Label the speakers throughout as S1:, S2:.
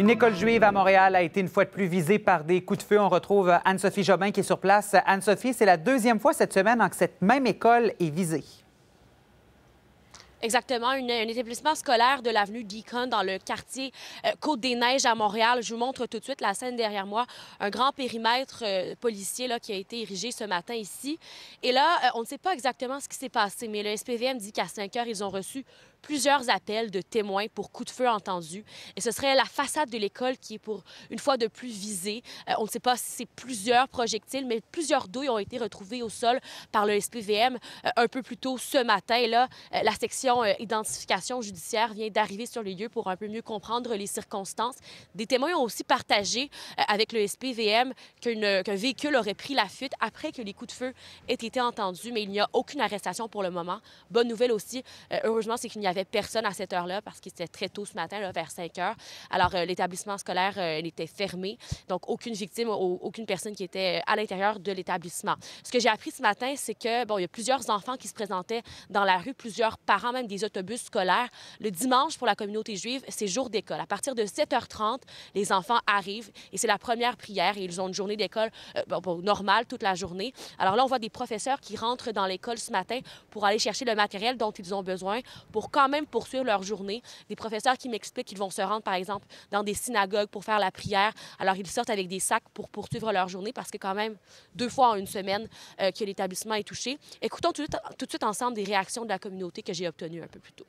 S1: Une école juive à Montréal a été une fois de plus visée par des coups de feu. On retrouve Anne-Sophie Jobin qui est sur place. Anne-Sophie, c'est la deuxième fois cette semaine que cette même école est visée.
S2: Exactement, un établissement scolaire de l'avenue Deacon dans le quartier euh, Côte-des-Neiges à Montréal. Je vous montre tout de suite la scène derrière moi. Un grand périmètre euh, policier là, qui a été érigé ce matin ici. Et là, euh, on ne sait pas exactement ce qui s'est passé, mais le SPVM dit qu'à 5 heures, ils ont reçu plusieurs appels de témoins pour coups de feu entendus. Et ce serait la façade de l'école qui est pour une fois de plus visée. on ne sait pas si c'est plusieurs projectiles, mais plusieurs douilles ont été retrouvées au sol par le SPVM un peu plus tôt ce matin. Et là, la section euh, identification judiciaire vient d'arriver sur les lieux pour un peu mieux comprendre les circonstances. Des témoins ont aussi partagé euh, avec le SPVM qu'un véhicule aurait pris la fuite après que les coups de feu aient été entendus, mais il n'y a aucune arrestation pour le moment. Bonne nouvelle aussi, euh, heureusement, c'est qu'il n'y avait personne à cette heure-là parce qu'il était très tôt ce matin, là, vers 5 heures. Alors, l'établissement scolaire était fermé, donc aucune victime, aucune personne qui était à l'intérieur de l'établissement. Ce que j'ai appris ce matin, c'est que, bon, il y a plusieurs enfants qui se présentaient dans la rue, plusieurs parents même des autobus scolaires. Le dimanche, pour la communauté juive, c'est jour d'école. À partir de 7h30, les enfants arrivent et c'est la première prière et ils ont une journée d'école euh, normale toute la journée. Alors là, on voit des professeurs qui rentrent dans l'école ce matin pour aller chercher le matériel dont ils ont besoin pour quand même poursuivre leur journée. Des professeurs qui m'expliquent qu'ils vont se rendre, par exemple, dans des synagogues pour faire la prière. Alors, ils sortent avec des sacs pour poursuivre leur journée parce que quand même, deux fois en une semaine euh, que l'établissement est touché. Écoutons tout, de suite ensemble des réactions de la communauté que j'ai obtenues un peu plus tôt.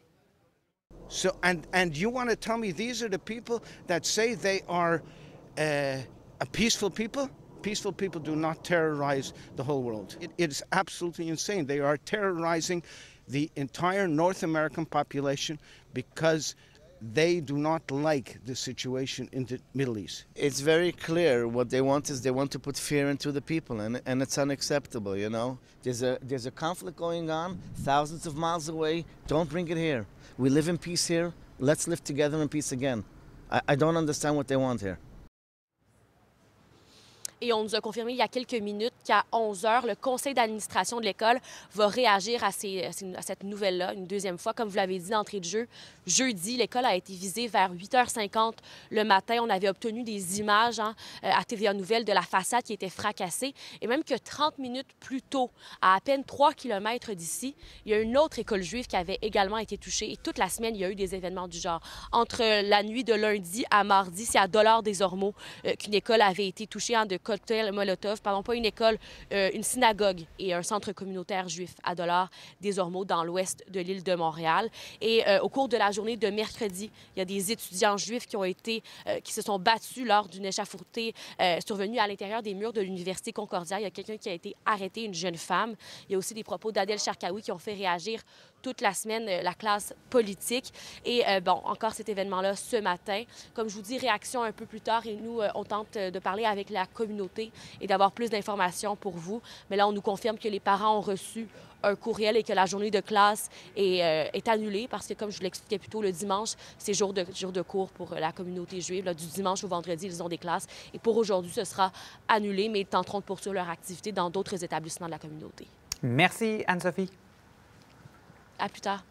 S3: So, and, and you want to tell me these are the people that say they are uh, a peaceful people? Peaceful people do not terrorize the whole world. It, insane. They are terrorizing the entire North American population because they do not like the situation in the Middle East.
S4: It's very clear what they want is they want to put fear into the people, and, and it's unacceptable, you know. There's a, there's a conflict going on thousands of miles away. Don't bring it here. We live in peace here. Let's live together in peace again. I, I don't understand what they want here.
S2: Et on nous a confirmé il y a quelques minutes qu'à 11 heures, le conseil d'administration de l'école va réagir à, cette nouvelle-là une deuxième fois. Comme vous l'avez dit d'entrée de jeu, jeudi, l'école a été visée vers 8h50 le matin. On avait obtenu des images hein, euh, à TVA Nouvelle de la façade qui était fracassée. Et même que 30 minutes plus tôt, à à peine 3 km d'ici, il y a une autre école juive qui avait également été touchée. Et toute la semaine, il y a eu des événements du genre. Entre la nuit de lundi à mardi, c'est à Dollars des Ormeaux euh, qu'une école avait été touchée en de cocktail Molotov, pardon, pas une école, euh, une synagogue et un centre communautaire juif à Dollars des Ormeaux dans l'ouest de l'île de Montréal. Et euh, au cours de la journée de mercredi, il y a des étudiants juifs qui ont été, euh, qui se sont battus lors d'une échafourée survenue à l'intérieur des murs de l'université Concordia. Il y a quelqu'un qui a été arrêté, une jeune femme. Il y a aussi des propos d'Adèle Charkaoui qui ont fait réagir toute la semaine la classe politique. Et bon, encore cet événement-là ce matin. Comme je vous dis, réaction un peu plus tard et nous, on tente de parler avec la communauté et d'avoir plus d'informations pour vous. Mais là, on nous confirme que les parents ont reçu un courriel et que la journée de classe est, euh, est annulée parce que, comme je vous l'expliquais plus tôt, le dimanche, c'est jour de, jour de cours pour la communauté juive. Là, du dimanche au vendredi, ils ont des classes. Et pour aujourd'hui, ce sera annulé, mais ils tenteront de poursuivre leur activité dans d'autres établissements de la communauté.
S1: Merci, Anne-Sophie.
S2: À plus tard.